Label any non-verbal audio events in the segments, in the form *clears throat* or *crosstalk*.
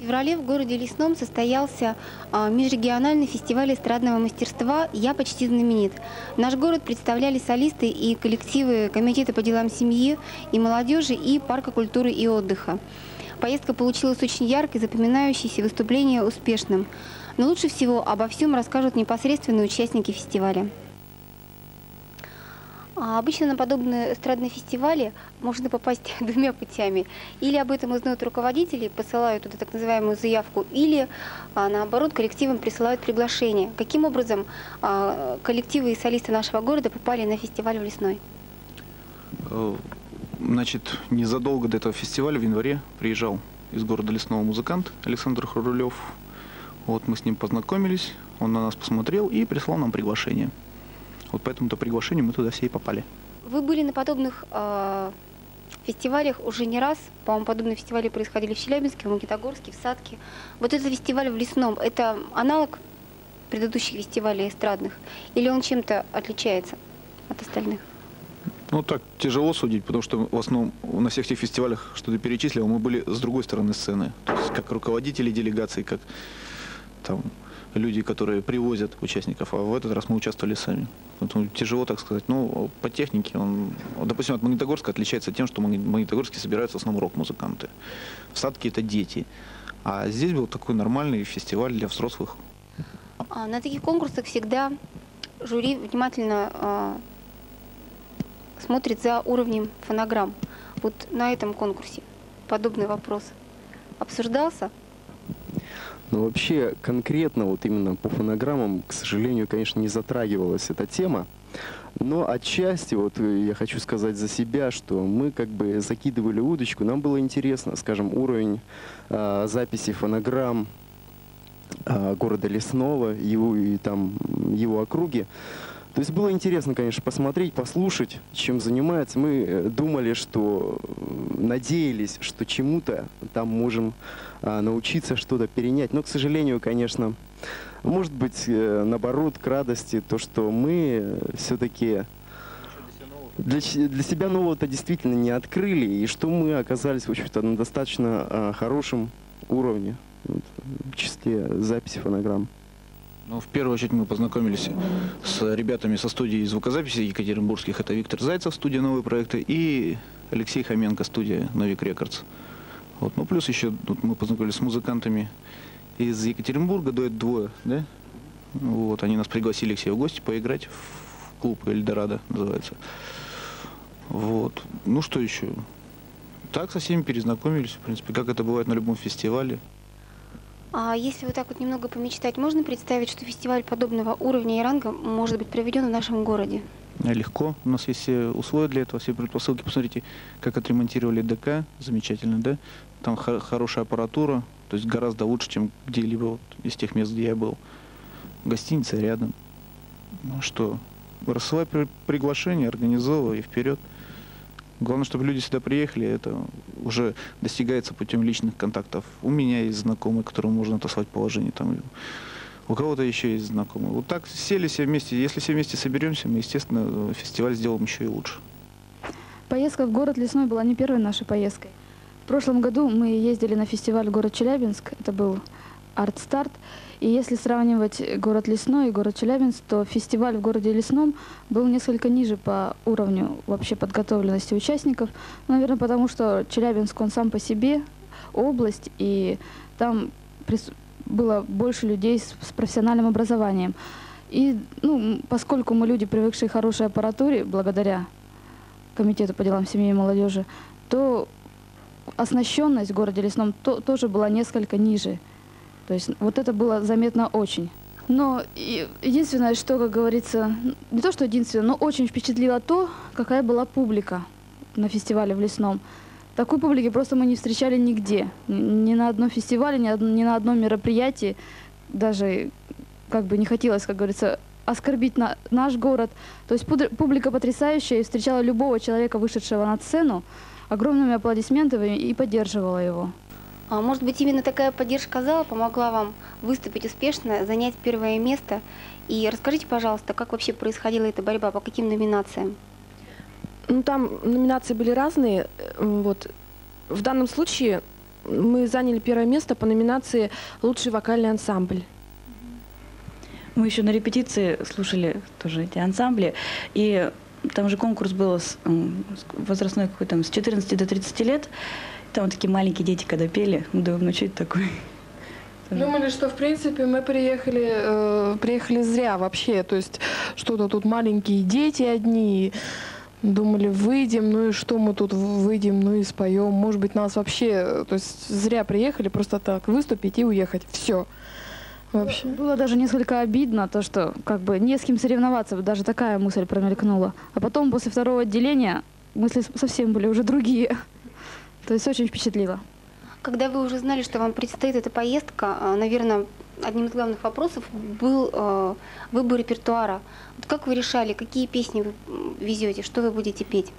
В феврале в городе Лесном состоялся а, межрегиональный фестиваль эстрадного мастерства «Я почти знаменит». Наш город представляли солисты и коллективы Комитета по делам семьи и молодежи и Парка культуры и отдыха. Поездка получилась очень яркой, запоминающейся, выступление успешным. Но лучше всего обо всем расскажут непосредственные участники фестиваля. А обычно на подобные эстрадные фестивали можно попасть *laughs* двумя путями. Или об этом узнают руководители, посылают туда так называемую заявку, или а, наоборот коллективам присылают приглашение. Каким образом а, коллективы и солисты нашего города попали на фестиваль в Лесной? Э, значит, незадолго до этого фестиваля в январе приезжал из города Лесного музыкант Александр Хрулев. Вот мы с ним познакомились, он на нас посмотрел и прислал нам приглашение. Вот по этому-то приглашению мы туда все и попали. Вы были на подобных э, фестивалях уже не раз. По-моему, подобные фестивали происходили в Челябинске, в Магнитогорске, в Садке. Вот этот фестиваль в Лесном, это аналог предыдущих фестивалей эстрадных? Или он чем-то отличается от остальных? Ну, так тяжело судить, потому что в основном на всех тех фестивалях, что ты перечислил, мы были с другой стороны сцены. То есть как руководители делегаций, как там люди, которые привозят участников, а в этот раз мы участвовали сами. Поэтому тяжело так сказать. Ну, по технике он, допустим, от Магнитогорска отличается тем, что в Магнитогорске собираются в основном рок-музыканты. В это дети. А здесь был такой нормальный фестиваль для взрослых. А на таких конкурсах всегда жюри внимательно а, смотрит за уровнем фонограмм. Вот на этом конкурсе подобный вопрос обсуждался? Но вообще конкретно вот именно по фонограммам, к сожалению, конечно, не затрагивалась эта тема. Но отчасти, вот э, я хочу сказать за себя, что мы как бы закидывали удочку, нам было интересно, скажем, уровень э, записи фонограмм э, города Лесного его, и там его округи. То есть было интересно, конечно, посмотреть, послушать, чем занимается. Мы э, думали, что, э, надеялись, что чему-то там можем а, научиться что-то перенять. Но, к сожалению, конечно, может быть, э, наоборот, к радости, то, что мы все-таки для, для себя нового-то действительно не открыли, и что мы оказались, в общем-то, на достаточно а, хорошем уровне вот, в числе записи фонограмм. Ну, в первую очередь мы познакомились с ребятами со студии звукозаписи екатеринбургских. Это Виктор Зайцев, студия «Новые проекты», и Алексей Хоменко, студия «Новик Рекордс». Вот. Ну, плюс еще тут мы познакомились с музыкантами из Екатеринбурга, дуэт двое, да? Вот, они нас пригласили к себе в гости поиграть в клуб «Эльдорадо» называется. Вот. Ну, что еще? Так со всеми перезнакомились, в принципе, как это бывает на любом фестивале. А если вот так вот немного помечтать, можно представить, что фестиваль подобного уровня и ранга может быть проведен в нашем городе? Легко. У нас есть все условия для этого, все предпосылки. Посмотрите, как отремонтировали ДК. Замечательно, да? Там хорошая аппаратура, то есть гораздо лучше, чем где-либо вот из тех мест, где я был. Гостиница рядом. Ну что, рассылай при приглашение, организовывай и вперед. Главное, чтобы люди сюда приехали, это уже достигается путем личных контактов. У меня есть знакомые, которым можно отослать положение. Там, у кого-то еще есть знакомые. Вот так сели все вместе. Если все вместе соберемся, мы, естественно, фестиваль сделаем еще и лучше. Поездка в город Лесной была не первой нашей поездкой. В прошлом году мы ездили на фестиваль город Челябинск. Это был арт-старт. И если сравнивать город Лесной и город Челябинск, то фестиваль в городе Лесном был несколько ниже по уровню вообще подготовленности участников. Ну, наверное, потому что Челябинск, он сам по себе область, и там было больше людей с, с профессиональным образованием. И ну, поскольку мы люди, привыкшие к хорошей аппаратуре, благодаря Комитету по делам семьи и молодежи, то оснащенность в городе Лесном то, тоже была несколько ниже. То есть вот это было заметно очень. Но единственное, что, как говорится, не то что единственное, но очень впечатлило то, какая была публика на фестивале в Лесном. Такой публики просто мы не встречали нигде. Ни на одном фестивале, ни, на одном мероприятии. Даже как бы не хотелось, как говорится, оскорбить на, наш город. То есть публика потрясающая и встречала любого человека, вышедшего на сцену, огромными аплодисментами и поддерживала его. А, может быть, именно такая поддержка зала помогла вам выступить успешно, занять первое место. И расскажите, пожалуйста, как вообще происходила эта борьба, по каким номинациям? Ну, там номинации были разные. Вот. В данном случае мы заняли первое место по номинации «Лучший вокальный ансамбль». Мы еще на репетиции слушали тоже эти ансамбли, и там же конкурс был с, возрастной какой там с 14 до 30 лет. Там вот такие маленькие дети, когда пели, мы думаем, ну что это такое? *laughs* Думали, что в принципе мы приехали, э, приехали зря вообще. То есть что-то тут маленькие дети одни. Думали, выйдем, ну и что мы тут выйдем, ну и споем. Может быть, нас вообще, то есть зря приехали, просто так выступить и уехать. Все. Вообще. Было даже несколько обидно, то, что как бы не с кем соревноваться, даже такая мысль промелькнула. А потом, после второго отделения, мысли совсем были уже другие. То есть очень впечатлило. Когда вы уже знали, что вам предстоит эта поездка, а, наверное, одним из главных вопросов был э, выбор репертуара. Вот как вы решали, какие песни вы везете, что вы будете петь?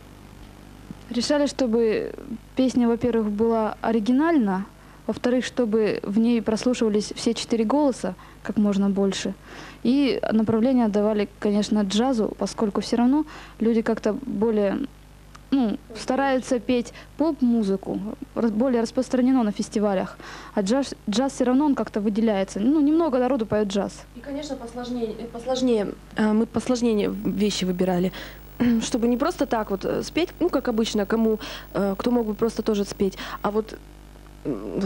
Решали, чтобы песня, во-первых, была оригинальна, во-вторых, чтобы в ней прослушивались все четыре голоса как можно больше. И направление отдавали, конечно, джазу, поскольку все равно люди как-то более ну, стараются петь поп-музыку, более распространено на фестивалях. А джаз, джаз все равно он как-то выделяется. Ну, немного народу поет джаз. И, конечно, посложнее, э, посложнее э, мы посложнее вещи выбирали, *clears throat* чтобы не просто так вот э, спеть, ну, как обычно, кому, кто мог бы просто тоже спеть, а вот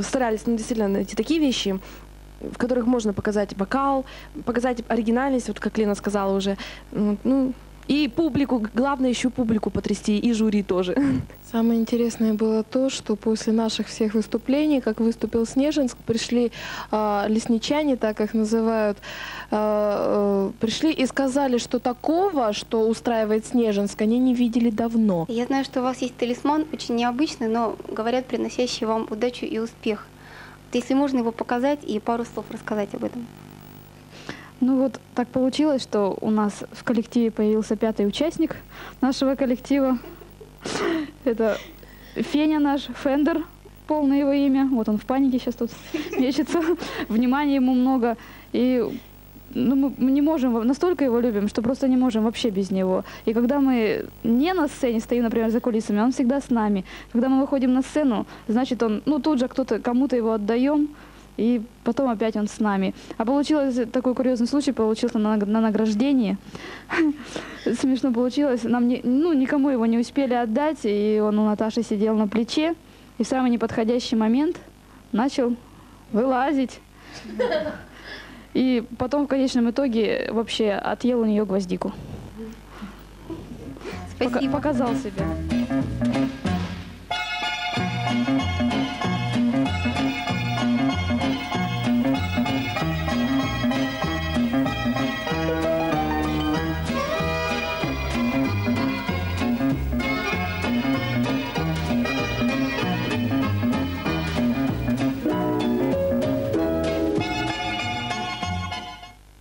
старались ну, действительно найти такие вещи, в которых можно показать вокал, показать оригинальность, вот как Лена сказала уже, ну, и публику, главное еще публику потрясти, и жюри тоже. Самое интересное было то, что после наших всех выступлений, как выступил Снежинск, пришли а, лесничане, так их называют, а, э, пришли и сказали, что такого, что устраивает Снежинск, они не видели давно. Я знаю, что у вас есть талисман, очень необычный, но, говорят, приносящий вам удачу и успех. Вот Если можно его показать и пару слов рассказать об этом. Ну вот так получилось, что у нас в коллективе появился пятый участник нашего коллектива. *laughs* Это Феня наш, Фендер, полное его имя. Вот он в панике сейчас тут *laughs* мечется. *laughs* Внимания ему много. И ну, мы не можем, настолько его любим, что просто не можем вообще без него. И когда мы не на сцене стоим, например, за кулисами, он всегда с нами. Когда мы выходим на сцену, значит, он, ну, тут же кто-то, кому-то его отдаем, и потом опять он с нами. А получилось такой курьезный случай, получился на, на награждении. *laughs* Смешно получилось. Нам не, ну, никому его не успели отдать, и он у Наташи сидел на плече, и в самый неподходящий момент начал вылазить. И потом в конечном итоге вообще отъел у нее гвоздику. Пока- Спасибо. показал себя.